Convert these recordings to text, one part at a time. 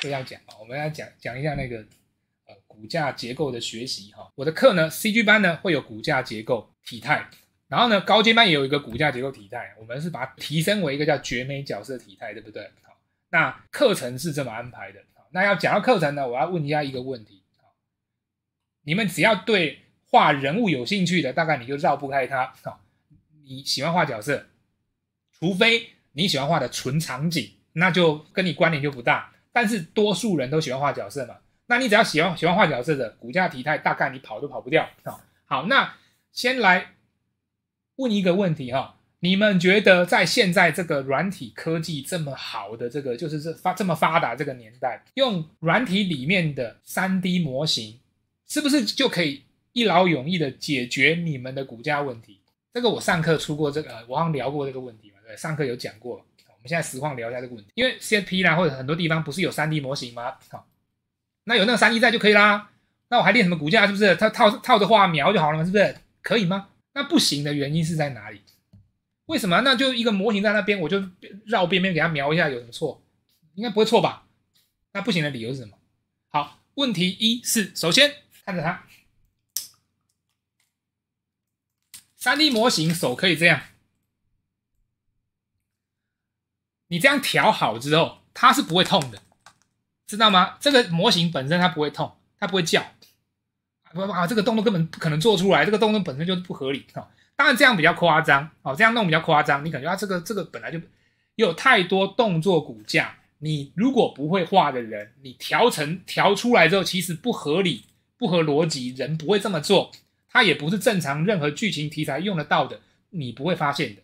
这要讲啊，我们要讲讲一下那个呃骨架结构的学习哈。我的课呢，CG 班呢会有骨架结构体态，然后呢高阶班也有一个骨架结构体态，我们是把它提升为一个叫绝美角色体态，对不对？好，那课程是这么安排的。那要讲到课程呢，我要问一下一个问题好，你们只要对画人物有兴趣的，大概你就绕不开它。好，你喜欢画角色，除非你喜欢画的纯场景，那就跟你关联就不大。但是多数人都喜欢画角色嘛，那你只要喜欢喜欢画角色的骨架体态，大概你跑都跑不掉啊。好，那先来问一个问题哈，你们觉得在现在这个软体科技这么好的这个，就是这发这么发达这个年代，用软体里面的三 D 模型，是不是就可以一劳永逸的解决你们的骨架问题？这个我上课出过这个，我好像聊过这个问题嘛，对，上课有讲过。我们现在实况聊一下这个问题，因为 CSP 啦或者很多地方不是有 3D 模型吗？好，那有那个 3D 在就可以啦。那我还练什么骨架？是不是？它套套着画描就好了？是不是？可以吗？那不行的原因是在哪里？为什么？那就一个模型在那边，我就绕边边给它描一下，有什么错？应该不会错吧？那不行的理由是什么？好，问题一是首先看着它，3D 模型手可以这样。你这样调好之后，它是不会痛的，知道吗？这个模型本身它不会痛，它不会叫，啊，这个动作根本不可能做出来，这个动作本身就是不合理哦。当然这样比较夸张哦，这样弄比较夸张，你感觉它这个这个本来就有太多动作骨架，你如果不会画的人，你调成调出来之后，其实不合理、不合逻辑，人不会这么做，它也不是正常任何剧情题材用得到的，你不会发现的，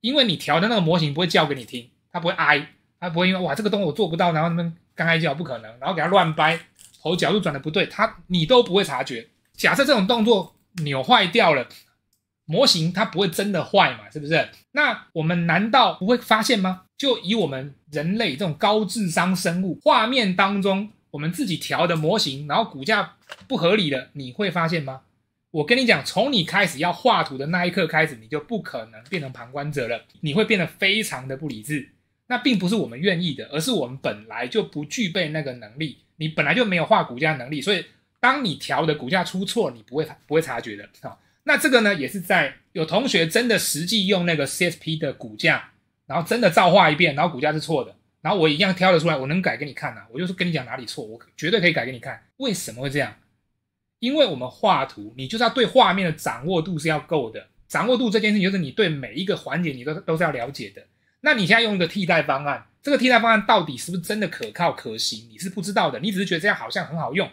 因为你调的那个模型不会叫给你听。它不会哀，它不会因为哇这个动作我做不到，然后他们刚开叫不可能，然后给它乱掰，头角度转的不对，它你都不会察觉。假设这种动作扭坏掉了，模型它不会真的坏嘛，是不是？那我们难道不会发现吗？就以我们人类这种高智商生物，画面当中我们自己调的模型，然后骨架不合理的，你会发现吗？我跟你讲，从你开始要画图的那一刻开始，你就不可能变成旁观者了，你会变得非常的不理智。那并不是我们愿意的，而是我们本来就不具备那个能力。你本来就没有画骨架能力，所以当你调的骨架出错，你不会不会察觉的。啊，那这个呢，也是在有同学真的实际用那个 CSP 的骨架，然后真的照画一遍，然后骨架是错的，然后我一样挑得出来，我能改给你看呐。我就是跟你讲哪里错，我绝对可以改给你看。为什么会这样？因为我们画图，你就是要对画面的掌握度是要够的。掌握度这件事情，就是你对每一个环节你都都是要了解的。那你现在用一个替代方案，这个替代方案到底是不是真的可靠可行？你是不知道的，你只是觉得这样好像很好用。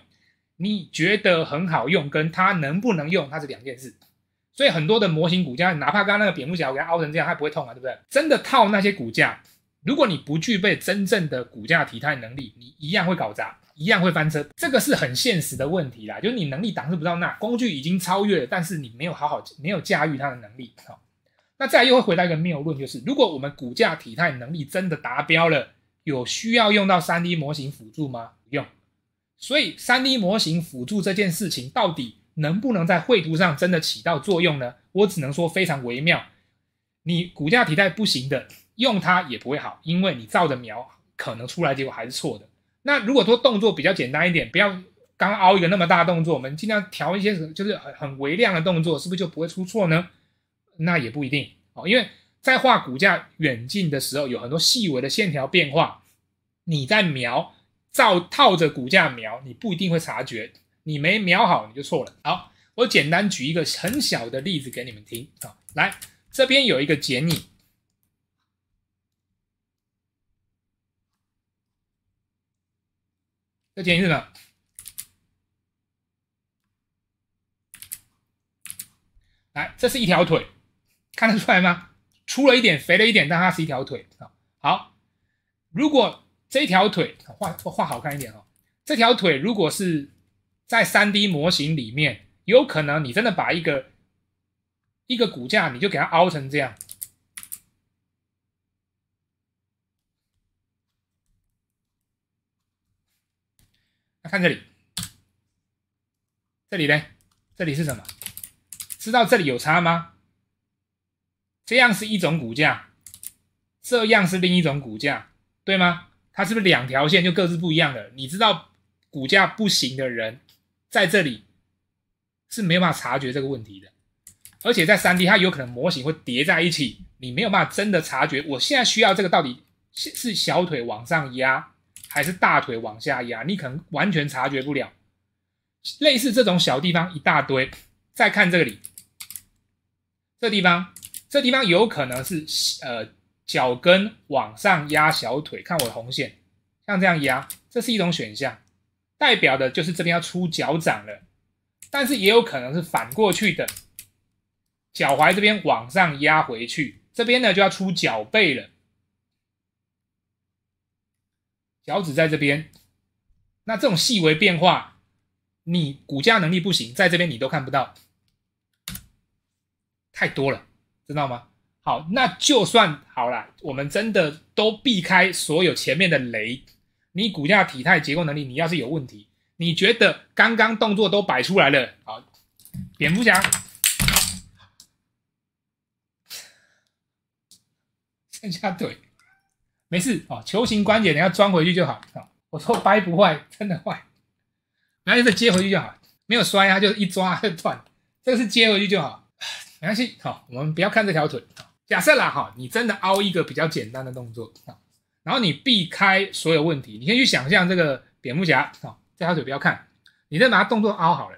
你觉得很好用，跟它能不能用，它是两件事。所以很多的模型骨架，哪怕刚刚那个蝙蝠侠我给它凹成这样，它不会痛啊，对不对？真的套那些骨架，如果你不具备真正的骨架体态能力，你一样会搞砸，一样会翻车。这个是很现实的问题啦，就是你能力档次不到那，工具已经超越了，但是你没有好好没有驾驭它的能力，好。那再又会回到一个谬论，就是如果我们骨架体态能力真的达标了，有需要用到 3D 模型辅助吗？不用。所以 3D 模型辅助这件事情到底能不能在绘图上真的起到作用呢？我只能说非常微妙。你骨架体态不行的，用它也不会好，因为你照着描，可能出来结果还是错的。那如果说动作比较简单一点，不要刚凹一个那么大动作，我们尽量调一些就是很很微量的动作，是不是就不会出错呢？那也不一定哦，因为在画骨架远近的时候，有很多细微的线条变化。你在描照套着骨架描，你不一定会察觉，你没描好你就错了。好，我简单举一个很小的例子给你们听啊。来，这边有一个剪影，这剪影是什么？来，这是一条腿。看得出来吗？粗了一点，肥了一点，但它是一条腿啊。好，如果这条腿画画好看一点哦，这条腿如果是在三 D 模型里面，有可能你真的把一个一个骨架，你就给它凹成这样。看这里，这里呢？这里是什么？知道这里有差吗？这样是一种骨架，这样是另一种股价，对吗？它是不是两条线就各自不一样的？你知道股价不行的人在这里是没有办法察觉这个问题的，而且在三 D 它有可能模型会叠在一起，你没有办法真的察觉。我现在需要这个到底是是小腿往上压还是大腿往下压，你可能完全察觉不了。类似这种小地方一大堆，再看这里，这地方，这地方有可能是呃脚跟往上压小腿，看我的红线，像这样压，这是一种选项，代表的就是这边要出脚掌了。但是也有可能是反过去的，脚踝这边往上压回去，这边呢就要出脚背了，脚趾在这边，那这种细微变化。你骨架能力不行，在这边你都看不到，太多了，知道吗？好，那就算好了，我们真的都避开所有前面的雷。你骨架体态结构能力，你要是有问题，你觉得刚刚动作都摆出来了，好，蝙蝠侠，剩下腿，没事哦，球形关节你要装回去就好啊。我说掰不坏，真的坏。然后就接回去就好，没有摔啊，就一抓就断。这个是接回去就好，没关系。好，我们不要看这条腿。假设啦，哈，你真的凹一个比较简单的动作啊，然后你避开所有问题，你先去想象这个蝙蝠侠啊，这条腿不要看，你再把它动作凹好了。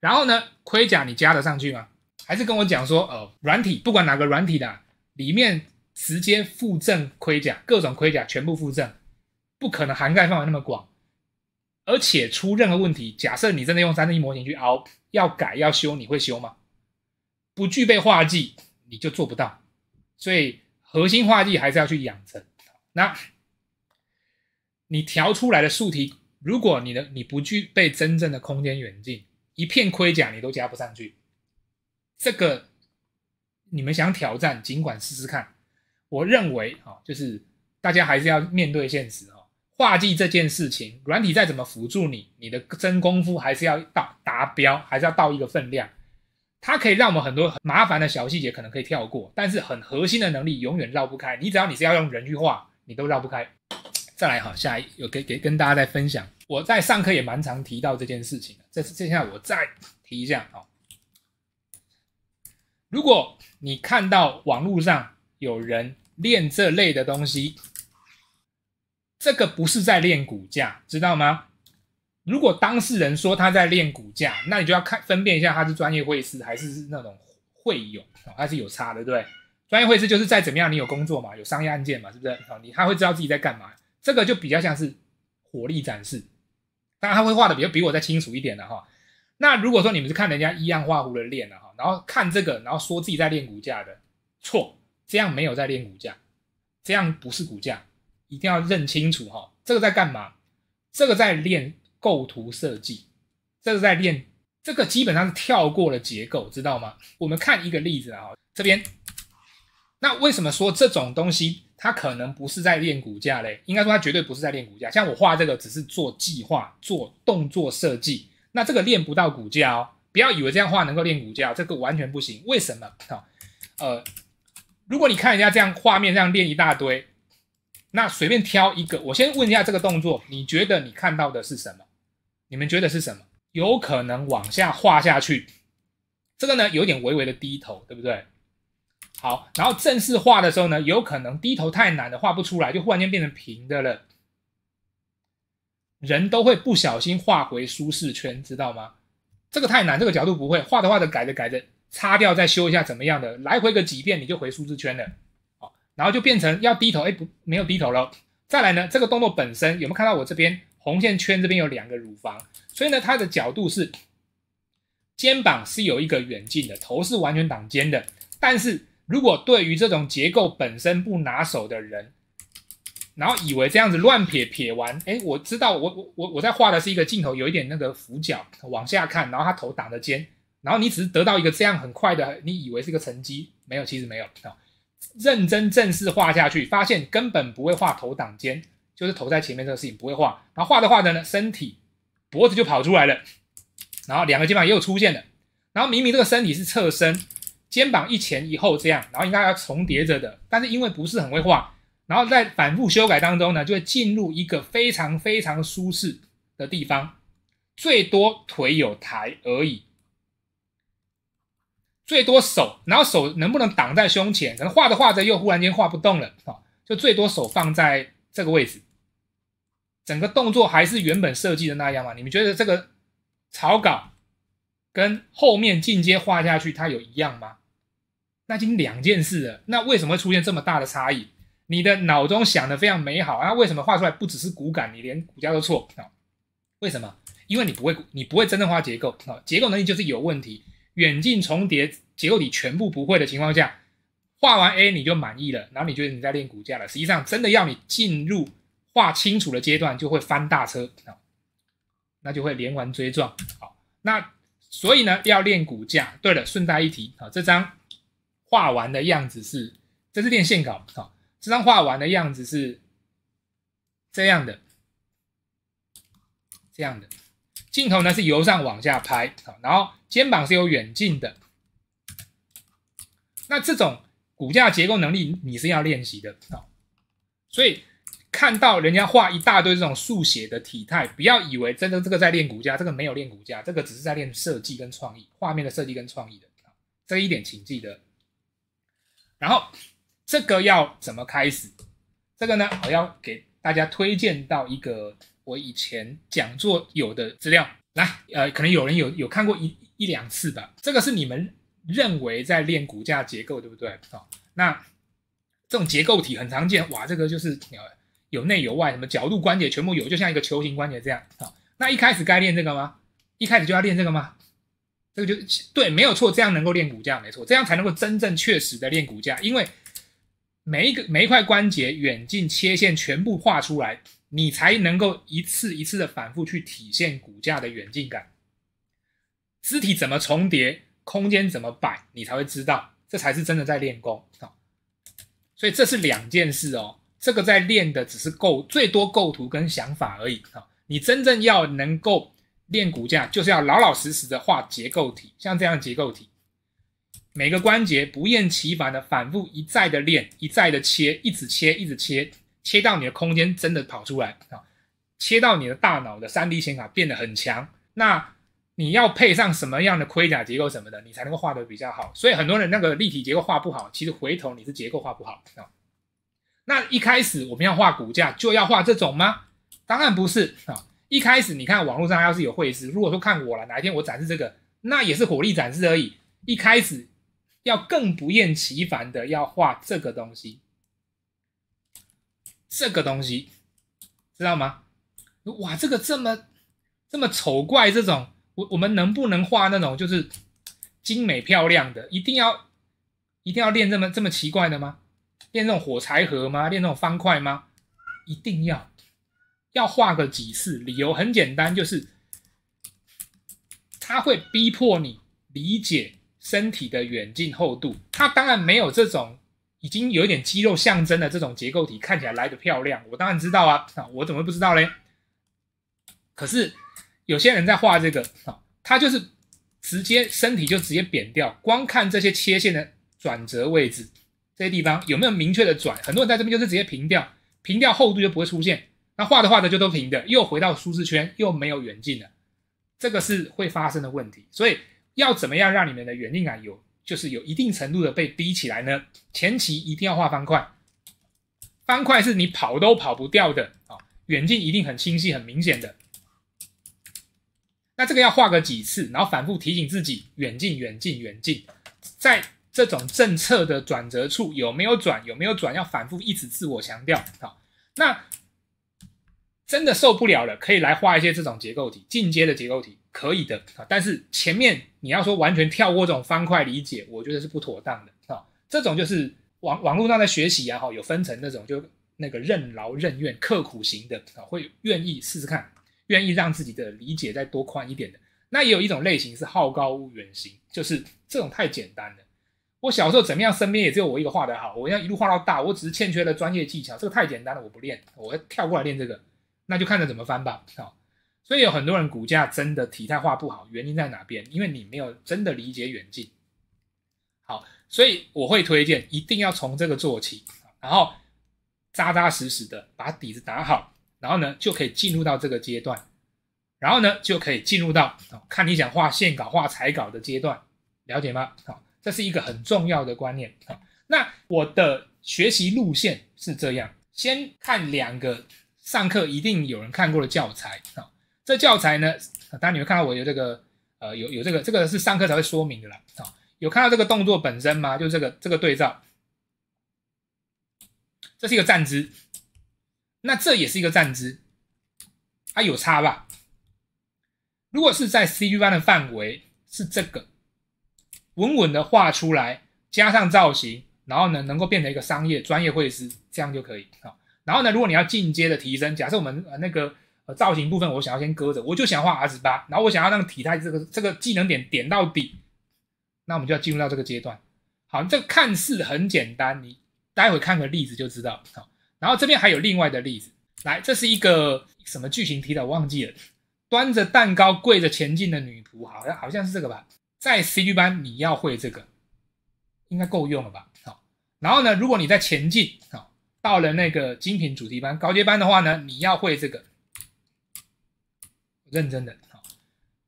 然后呢，盔甲你加得上去吗？还是跟我讲说，呃，软体不管哪个软体的，里面直接附赠盔甲，各种盔甲全部附赠，不可能涵盖范围那么广。而且出任何问题，假设你真的用三 D 模型去凹，要改要修，你会修吗？不具备画技，你就做不到。所以核心画技还是要去养成。那你调出来的素题，如果你的你不具备真正的空间远近，一片盔甲你都加不上去，这个你们想挑战，尽管试试看。我认为啊，就是大家还是要面对现实啊。画技这件事情，软体再怎么辅助你，你的真功夫还是要到达标，还是要到一个分量。它可以让我们很多很麻烦的小细节可能可以跳过，但是很核心的能力永远绕不开。你只要你是要用人去画，你都绕不开。再来哈，下一有给给跟大家再分享，我在上课也蛮常提到这件事情的。这次接下我再提一下哈，如果你看到网络上有人练这类的东西。这个不是在练骨架，知道吗？如果当事人说他在练骨架，那你就要看分辨一下他是专业会师还是那种会友，还是有差的，对不对？专业会师就是在怎么样，你有工作嘛，有商业案件嘛，是不是？好，你他会知道自己在干嘛，这个就比较像是火力展示，当然他会画的比较比我再清楚一点的哈。那如果说你们是看人家一样画葫芦练的哈，然后看这个，然后说自己在练骨架的，错，这样没有在练骨架，这样不是骨架。一定要认清楚哈，这个在干嘛？这个在练构图设计，这个在练，这个基本上是跳过了结构，知道吗？我们看一个例子啊，这边，那为什么说这种东西它可能不是在练骨架嘞？应该说它绝对不是在练骨架。像我画这个只是做计划、做动作设计，那这个练不到骨架哦。不要以为这样画能够练骨架，这个完全不行。为什么？好，呃，如果你看人家这样画面这样练一大堆。那随便挑一个，我先问一下这个动作，你觉得你看到的是什么？你们觉得是什么？有可能往下画下去，这个呢有点微微的低头，对不对？好，然后正式画的时候呢，有可能低头太难的画不出来，就忽然间变成平的了。人都会不小心画回舒适圈，知道吗？这个太难，这个角度不会画的画的改着改着，擦掉再修一下怎么样的，来回个几遍你就回舒适圈了。好然后就变成要低头，哎不，没有低头了。再来呢，这个动作本身有没有看到我这边红线圈这边有两个乳房，所以呢，它的角度是肩膀是有一个远近的，头是完全挡肩的。但是如果对于这种结构本身不拿手的人，然后以为这样子乱撇撇完，哎，我知道我我我我在画的是一个镜头，有一点那个俯角往下看，然后他头挡着肩，然后你只是得到一个这样很快的，你以为是个成绩，没有，其实没有啊。认真正式画下去，发现根本不会画头挡肩，就是头在前面这个事情不会画。然后画着画着呢，身体脖子就跑出来了，然后两个肩膀又出现了。然后明明这个身体是侧身，肩膀一前一后这样，然后应该要重叠着的，但是因为不是很会画，然后在反复修改当中呢，就会进入一个非常非常舒适的地方，最多腿有抬而已，最多手，然后手能不能挡在胸前？可能画着画着又忽然间画不动了啊，就最多手放在这个位置，整个动作还是原本设计的那样吗？你们觉得这个草稿跟后面进阶画下去，它有一样吗？那已经两件事了，那为什么会出现这么大的差异？你的脑中想的非常美好啊，为什么画出来不只是骨感，你连骨架都错啊？为什么？因为你不会，你不会真正画结构啊，结构能力就是有问题。远近重叠结构体全部不会的情况下，画完 A 你就满意了，然后你觉得你在练骨架了，实际上真的要你进入画清楚的阶段，就会翻大车啊，那就会连环追撞。好，那所以呢，要练骨架。对了，顺带一提啊，这张。画完的样子是，这是练线稿啊。这张画完的样子是这样的，这样的镜头呢是由上往下拍啊，然后肩膀是有远近的。那这种骨架结构能力你是要练习的啊。所以看到人家画一大堆这种速写的体态，不要以为真的这个在练骨架，这个没有练骨架，这个只是在练设计跟创意，画面的设计跟创意的。这一点请记得。然后这个要怎么开始？这个呢，我要给大家推荐到一个我以前讲座有的资料来，呃，可能有人有有看过一一两次吧。这个是你们认为在练骨架结构，对不对？好，那这种结构体很常见，哇，这个就是有内有外，什么角度关节全部有，就像一个球形关节这样。好，那一开始该练这个吗？一开始就要练这个吗？这个就对，没有错，这样能够练骨架，没错，这样才能够真正确实的练骨架。因为每一个每一块关节远近切线全部画出来，你才能够一次一次的反复去体现骨架的远近感。肢体怎么重叠，空间怎么摆，你才会知道，这才是真的在练功啊。所以这是两件事哦。这个在练的只是构，最多构图跟想法而已啊。你真正要能够。练骨架就是要老老实实的画结构体，像这样结构体，每个关节不厌其烦的反复一再的练，一再的切，一直切，一直切，切到你的空间真的跑出来啊，切到你的大脑的三 D 显卡变得很强。那你要配上什么样的盔甲结构什么的，你才能够画得比较好。所以很多人那个立体结构画不好，其实回头你是结构画不好啊。那一开始我们要画骨架就要画这种吗？当然不是啊。一开始你看网络上要是有绘师，如果说看我了，哪一天我展示这个，那也是火力展示而已。一开始要更不厌其烦的要画这个东西，这个东西知道吗？哇，这个这么这么丑怪，这种我我们能不能画那种就是精美漂亮的？一定要一定要练这么这么奇怪的吗？练那种火柴盒吗？练那种方块吗？一定要。要画个几次？理由很简单，就是它会逼迫你理解身体的远近厚度。它当然没有这种已经有一点肌肉象征的这种结构体看起来来的漂亮。我当然知道啊，我怎么会不知道嘞？可是有些人在画这个啊，他就是直接身体就直接扁掉，光看这些切线的转折位置，这些地方有没有明确的转？很多人在这边就是直接平掉，平掉厚度就不会出现。那画的画的就都平的，又回到舒适圈，又没有远近了，这个是会发生的问题。所以要怎么样让你们的远近感有，就是有一定程度的被逼起来呢？前期一定要画方块，方块是你跑都跑不掉的啊，远近一定很清晰、很明显的。那这个要画个几次，然后反复提醒自己远近、远近、远近，在这种政策的转折处有没有转，有没有转，要反复一直自我强调啊。那真的受不了了，可以来画一些这种结构体，进阶的结构体可以的啊。但是前面你要说完全跳过这种方块理解，我觉得是不妥当的啊。这种就是网网络上的学习啊，哈，有分成那种就那个任劳任怨、刻苦型的啊，会愿意试试看，愿意让自己的理解再多宽一点的。那也有一种类型是好高骛远型，就是这种太简单了。我小时候怎么样，身边也只有我一个画得好，我要一路画到大，我只是欠缺了专业技巧，这个太简单了，我不练，我要跳过来练这个。那就看着怎么翻吧，好，所以有很多人骨架真的体态画不好，原因在哪边？因为你没有真的理解远近。好，所以我会推荐一定要从这个做起，然后扎扎实实的把底子打好，然后呢就可以进入到这个阶段，然后呢就可以进入到看你想画线稿、画彩稿的阶段，了解吗？好，这是一个很重要的观念。好，那我的学习路线是这样，先看两个上课一定有人看过的教材啊，这教材呢，当然你会看到我有这个。呃，有有这个，这个是上课才会说明的啦。啊，有看到这个动作本身吗？就这个这个对照，这是一个站姿，那这也是一个站姿，啊，有差吧？如果是在 CG 班的范围，是这个稳稳的画出来，加上造型，然后呢，能够变成一个商业专业绘师，这样就可以啊。然后呢，如果你要进阶的提升，假设我们呃那个。造型部分我想要先搁着，我就想画 R 十八，然后我想要让体态这个这个技能点点到底，那我们就要进入到这个阶段。好，这个看似很简单，你待会看个例子就知道。好，然后这边还有另外的例子，来，这是一个什么剧情题的，我忘记了。端着蛋糕跪着前进的女仆，好像好像是这个吧？在 CG 班你要会这个，应该够用了吧？好，然后呢，如果你在前进，好，到了那个精品主题班高阶班的话呢，你要会这个。认真的好，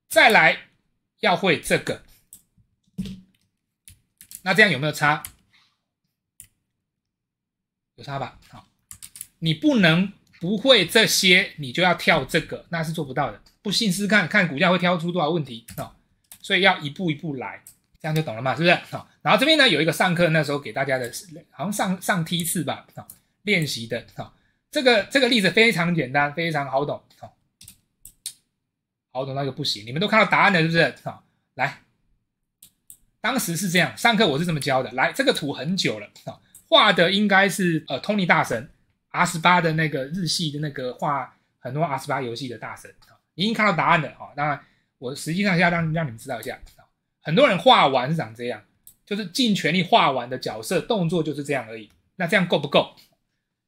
再来要会这个，那这样有没有差？有差吧？好，你不能不会这些，你就要跳这个，那是做不到的。不信试看看股价会挑出多少问题啊？所以要一步一步来，这样就懂了嘛？是不是？好，然后这边呢有一个上课那时候给大家的，好像上上梯次吧？好，练习的。好，这个这个例子非常简单，非常好懂。好。懂那个不行，你们都看到答案了是不是？好，来，当时是这样，上课我是这么教的。来，这个图很久了啊，画的应该是呃，Tony 大神 R 十八的那个日系的那个画很多 R 十八游戏的大神啊，已经看到答案了好。当然，我实际上要让让你们知道一下，很多人画完是长这样，就是尽全力画完的角色动作就是这样而已。那这样够不够？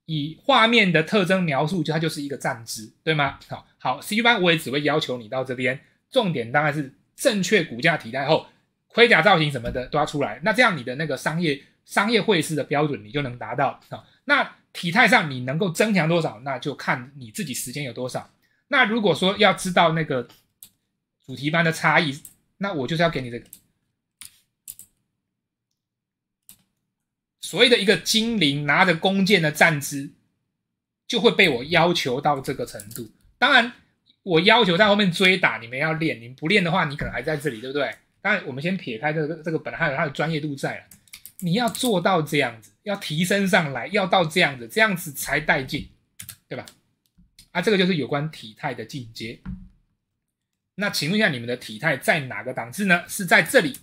以画面的特征描述，就它就是一个站姿，对吗？好好，C 班我也只会要求你到这边，重点当然是正确骨架体态后，盔甲造型什么的都要出来。那这样你的那个商业商业会师的标准你就能达到啊。那体态上你能够增强多少，那就看你自己时间有多少。那如果说要知道那个主题班的差异，那我就是要给你这个。所谓的一个精灵拿着弓箭的站姿，就会被我要求到这个程度。当然，我要求在后面追打，你们要练。你不练的话，你可能还在这里，对不对？当然，我们先撇开这个，这个本来还有它的专业度在了。你要做到这样子，要提升上来，要到这样子，这样子才带劲，对吧？啊，这个就是有关体态的进阶。那请问一下，你们的体态在哪个档次呢？是在这里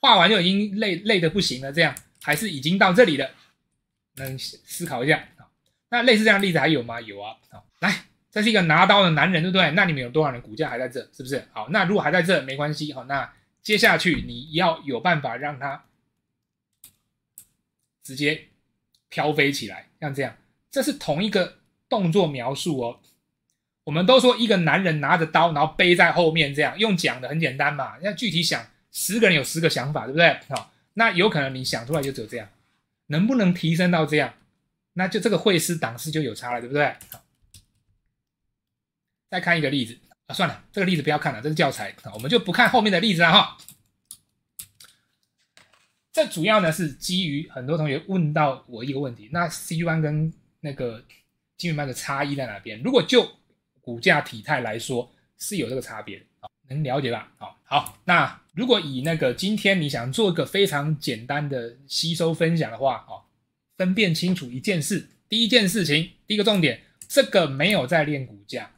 画完就已经累累的不行了，这样。还是已经到这里了，能思考一下啊？那类似这样的例子还有吗？有啊，好，来，这是一个拿刀的男人，对不对？那你们有多少人骨架还在这？是不是？好，那如果还在这没关系，好，那接下去你要有办法让他直接飘飞起来，像这样，这是同一个动作描述哦。我们都说一个男人拿着刀，然后背在后面，这样用讲的很简单嘛，要具体想，十个人有十个想法，对不对？好。那有可能你想出来就只有这样，能不能提升到这样？那就这个会师档次就有差了，对不对？好，再看一个例子啊，算了，这个例子不要看了，这是教材，我们就不看后面的例子了哈。这主要呢是基于很多同学问到我一个问题，那 C 班跟那个金元班的差异在哪边？如果就骨架体态来说，是有这个差别的。能了解吧？好，好，那如果以那个今天你想做一个非常简单的吸收分享的话，哦，分辨清楚一件事，第一件事情，第一个重点，这个没有在练骨架，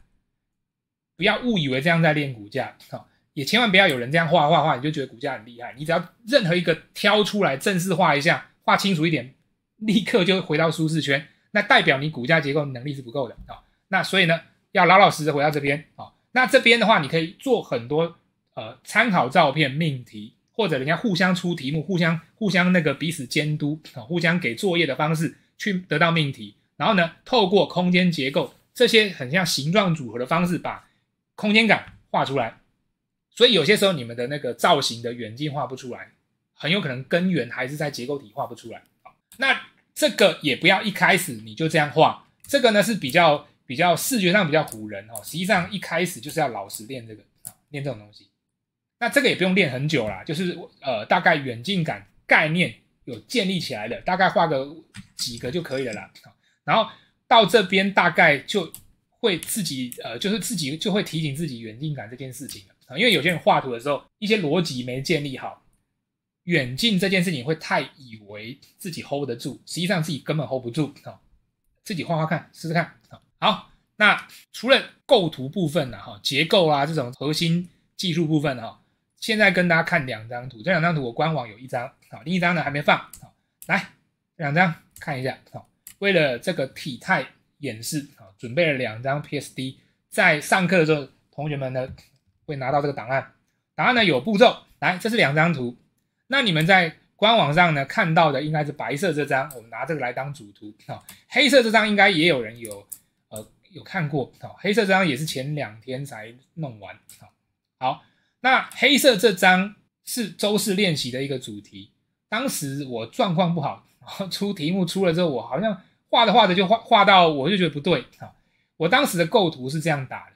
不要误以为这样在练骨架，好，也千万不要有人这样画画画，你就觉得骨架很厉害，你只要任何一个挑出来正式画一下，画清楚一点，立刻就回到舒适圈，那代表你骨架结构能力是不够的，啊，那所以呢，要老老实实回到这边，啊。那这边的话，你可以做很多呃参考照片命题，或者人家互相出题目，互相互相那个彼此监督啊，互相给作业的方式去得到命题。然后呢，透过空间结构这些很像形状组合的方式，把空间感画出来。所以有些时候你们的那个造型的远近画不出来，很有可能根源还是在结构体画不出来。那这个也不要一开始你就这样画，这个呢是比较比较视觉上比较唬人哦。实际上一开始就是要老实练这个啊，练这种东西。那这个也不用练很久啦，就是呃大概远近感概念有建立起来的，大概画个几个就可以了啦。然后到这边大概就会自己呃就是自己就会提醒自己远近感这件事情了啊，因为有些人画图的时候一些逻辑没建立好。远近这件事情会太以为自己 hold 得住，实际上自己根本 hold 不住啊！自己画画看，试试看啊！好，那除了构图部分呢，哈，结构啊这种核心技术部分哈，现在跟大家看两张图，这两张图我官网有一张啊，另一张呢还没放啊，来两张看一下啊。为了这个体态演示啊，准备了两张 PSD，在上课的时候，同学们呢会拿到这个档案，档案呢有步骤，来，这是两张图。那你们在官网上呢看到的应该是白色这张，我们拿这个来当主图啊。黑色这张应该也有人有呃有看过啊。黑色这张也是前两天才弄完啊。好，那黑色这张是周四练习的一个主题。当时我状况不好，出题目出了之后，我好像画着画着就画画到我就觉得不对啊。我当时的构图是这样打的，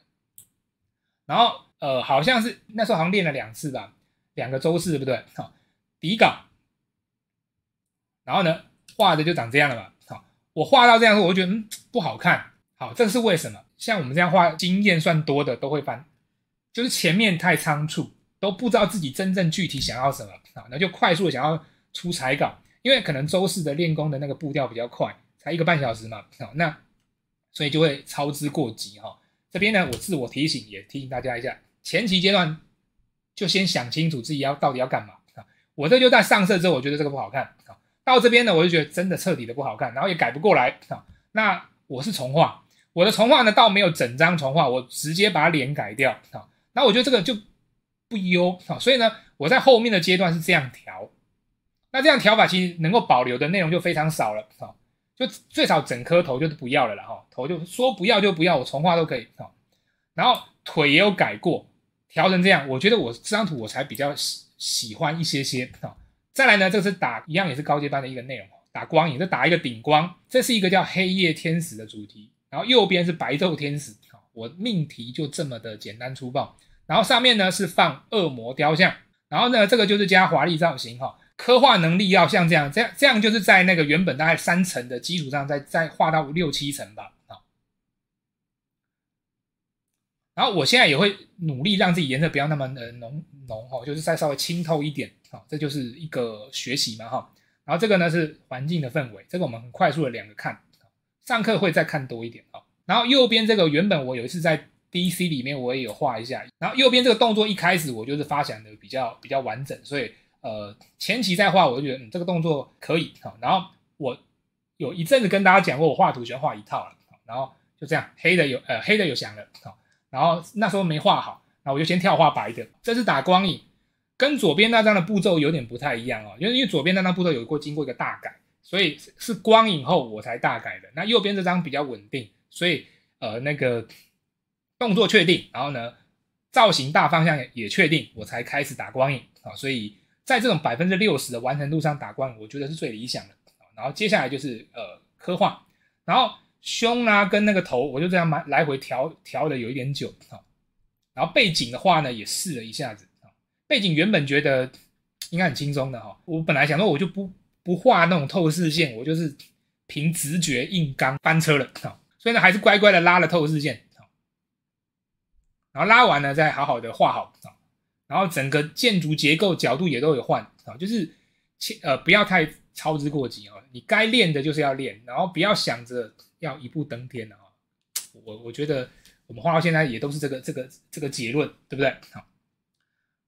然后呃好像是那时候好像练了两次吧，两个周四对不对？好。底稿，然后呢，画的就长这样了嘛。好，我画到这样，我就觉得嗯不好看。好，这是为什么？像我们这样画经验算多的都会翻，就是前面太仓促，都不知道自己真正具体想要什么啊，那就快速的想要出彩稿，因为可能周四的练功的那个步调比较快，才一个半小时嘛。啊，那所以就会操之过急哈。这边呢，我自我提醒也提醒大家一下，前期阶段就先想清楚自己要到底要干嘛啊。我这就在上色之后，我觉得这个不好看啊。到这边呢，我就觉得真的彻底的不好看，然后也改不过来啊。那我是重画，我的重画呢，倒没有整张重画，我直接把脸改掉啊。那我觉得这个就不优啊。所以呢，我在后面的阶段是这样调。那这样调法其实能够保留的内容就非常少了啊，就最少整颗头就不要了了哈。头就说不要就不要，我重画都可以啊。然后腿也有改过，调成这样，我觉得我这张图我才比较。喜喜欢一些些啊，再来呢，这是打一样也是高阶班的一个内容，打光影，这打一个顶光，这是一个叫黑夜天使的主题，然后右边是白昼天使，我命题就这么的简单粗暴，然后上面呢是放恶魔雕像，然后呢这个就是加华丽造型哈，刻画能力要像这样，这样这样就是在那个原本大概三层的基础上再再画到六七层吧。然后我现在也会努力让自己颜色不要那么的浓浓哈，就是再稍微清透一点哈，这就是一个学习嘛哈。然后这个呢是环境的氛围，这个我们很快速的两个看，上课会再看多一点啊。然后右边这个原本我有一次在 DC 里面我也有画一下，然后右边这个动作一开始我就是发想的比较比较完整，所以呃前期在画我就觉得嗯这个动作可以哈。然后我有一阵子跟大家讲过，我画图喜欢画一套了，然后就这样黑的有呃黑的有响了好。然后那时候没画好，那我就先跳画白的。这是打光影，跟左边那张的步骤有点不太一样哦，因为因为左边那张步骤有过经过一个大改，所以是光影后我才大改的。那右边这张比较稳定，所以呃那个动作确定，然后呢造型大方向也确定，我才开始打光影啊。所以在这种百分之六十的完成度上打光影，我觉得是最理想的。然后接下来就是呃刻画，然后。胸啊，跟那个头，我就这样来来回调调的有一点久啊。然后背景的话呢，也试了一下子啊。背景原本觉得应该很轻松的哈，我本来想说我就不不画那种透视线，我就是凭直觉硬刚翻车了啊。所以呢，还是乖乖的拉了透视线。然后拉完了再好好的画好。然后整个建筑结构角度也都有换啊，就是切呃不要太操之过急啊。你该练的就是要练，然后不要想着。要一步登天的啊！我我觉得我们画到现在也都是这个这个这个结论，对不对？好，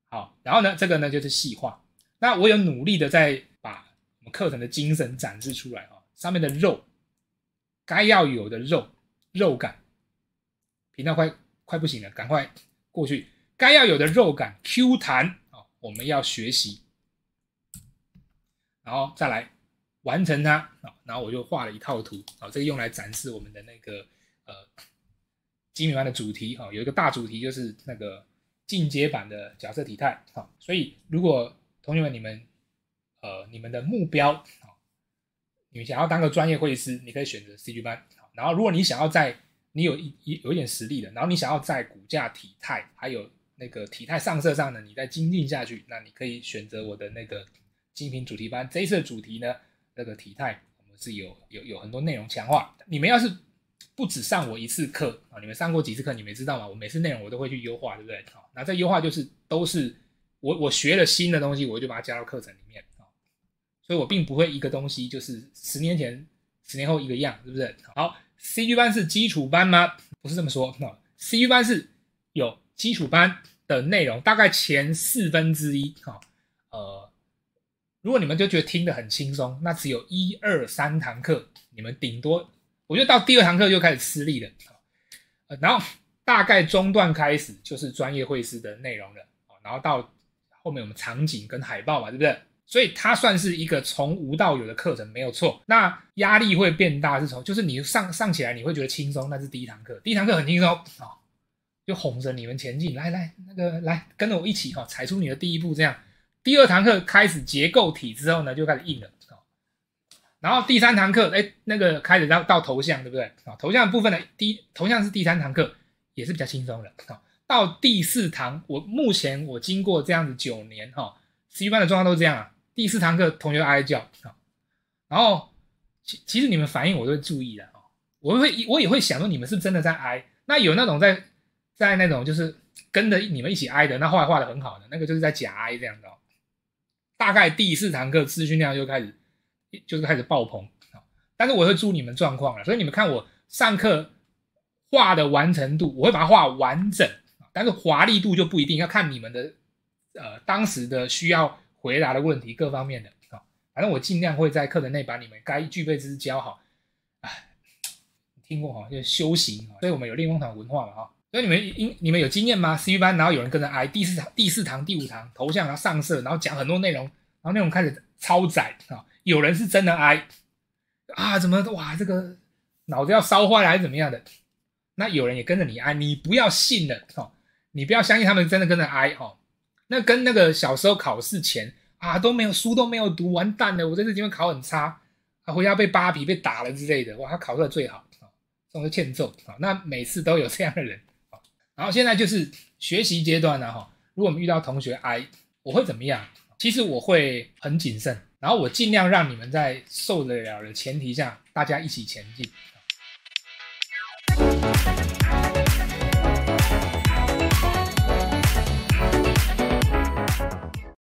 好，然后呢，这个呢就是细化。那我有努力的在把我们课程的精神展示出来啊，上面的肉该要有的肉肉感，频道快快不行了，赶快过去。该要有的肉感 Q 弹啊，我们要学习，然后再来。完成它啊，然后我就画了一套图啊，这个用来展示我们的那个呃精美班的主题哈，有一个大主题就是那个进阶版的角色体态啊，所以如果同学们你们呃你们的目标，你们想要当个专业会计师，你可以选择 CG 班。然后如果你想要在你有一一有一点实力的，然后你想要在股价、体态还有那个体态上色上呢，你再精进下去，那你可以选择我的那个精品主题班。这一次的主题呢，那个体态我们是有有有很多内容强化。你们要是不止上我一次课啊，你们上过几次课，你们知道吗？我每次内容我都会去优化，对不对？好，那这优化就是都是我我学了新的东西，我就把它加到课程里面。所以我并不会一个东西就是十年前、十年后一个样，是不是？好，CG 班是基础班吗？不是这么说，CG 班是有基础班的内容，大概前四分之一哈。呃，如果你们就觉得听得很轻松，那只有一二三堂课，你们顶多。我觉得到第二堂课就开始吃力了，呃，然后大概中段开始就是专业会师的内容了，然后到后面我们场景跟海报嘛，对不对？所以它算是一个从无到有的课程，没有错。那压力会变大是从，就是你上上起来你会觉得轻松，那是第一堂课，第一堂课很轻松啊，就哄着你们前进，来来那个来跟着我一起哈，踩出你的第一步，这样。第二堂课开始结构体之后呢，就开始硬了。然后第三堂课，哎，那个开始到到头像，对不对？啊，头像部分的第头像是第三堂课，也是比较轻松的。啊，到第四堂，我目前我经过这样子九年，哈，C 班的状况都是这样啊。第四堂课同学哀叫，啊，然后其其实你们反应我都会注意的，哦，我会我也会想说你们是真的在哀。那有那种在在那种就是跟着你们一起哀的，那画画的很好的那个就是在假哀这样的。大概第四堂课资讯量就开始。就是开始爆棚啊！但是我会注你们状况了，所以你们看我上课画的完成度，我会把它画完整但是华丽度就不一定要看你们的呃当时的需要回答的问题各方面的啊。反正我尽量会在课程内把你们该具备知识教好。哎，听过哈，就是修行啊，所以我们有练功堂文化嘛哈。所以你们因你们有经验吗？C 班，然后有人跟着挨第四堂、第四堂、第五堂头像，然后上色，然后讲很多内容，然后内容开始超载啊。有人是真的挨啊？怎么哇？这个脑子要烧坏了还是怎么样的？那有人也跟着你挨，你不要信了哦，你不要相信他们真的跟着挨哦。那跟那个小时候考试前啊都没有书都没有读，完蛋了，我这次因为考很差，啊回家被扒皮被打了之类的，哇，他考出来最好，这种是欠揍啊。那每次都有这样的人啊。然后现在就是学习阶段了哈。如果我们遇到同学挨，我会怎么样？其实我会很谨慎。然后我尽量让你们在受得了的前提下，大家一起前进。